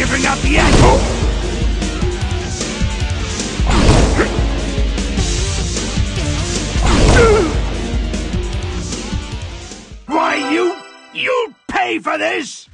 Giving up yet! Why, you... you'll pay for this!